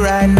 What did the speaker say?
right